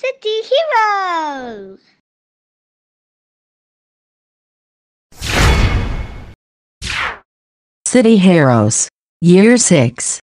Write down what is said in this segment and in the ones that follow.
City Heroes! City Heroes. Year 6.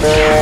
Yeah.